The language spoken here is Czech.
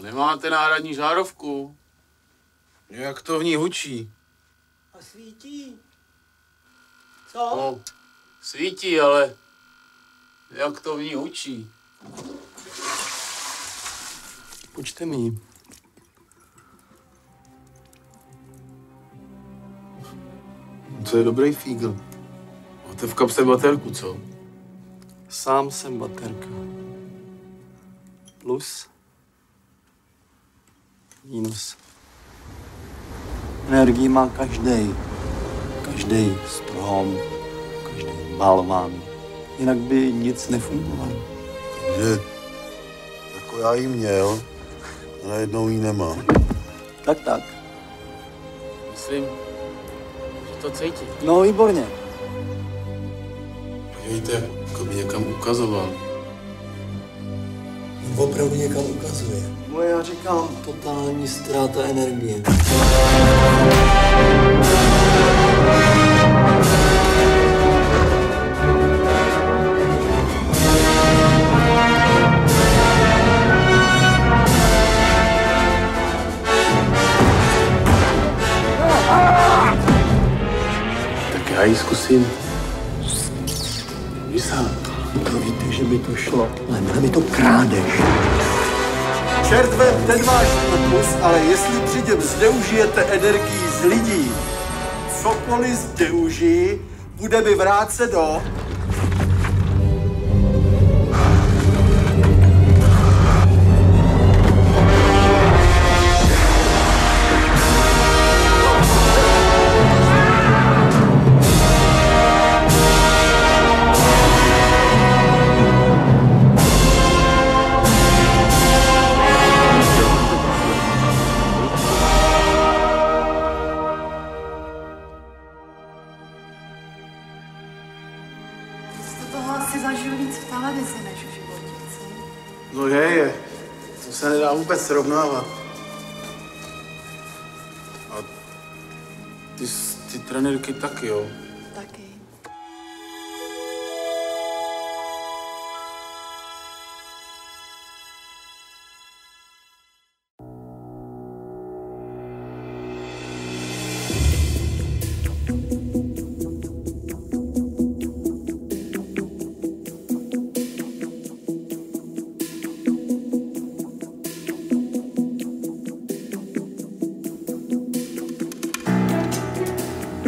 A nemáte náhradní žárovku? Jak to v ní hučí? A svítí. Co? No, svítí, ale jak to v ní hučí? Počte mi. To je dobrý fígl. Máte v kapse baterku, co? Sám jsem baterka. Plus. Minus. Energii má každý. Každý strom, každý balvan. Jinak by nic nefungovalo. Že jako já jí měl, a najednou jí nemám. Tak, tak. Myslím, že to cítí. No, výborně. Podívejte, jako by někam ukazoval. Opravdu někam ukazuje. No já říkám, totální ztráta energie. Tak já ji zkusím. Vysát. To víte, že by to šlo, ale by to krádež. Čert vem ten váš pokus, ale jestli při něm zneužijete energii z lidí, cokoliv zneužijí, bude mi vrácet zažil víc v televizi než v životě, co? No je, je. To se nedá vůbec srovnávat. A ty, ty trenérky taky, jo. Taky.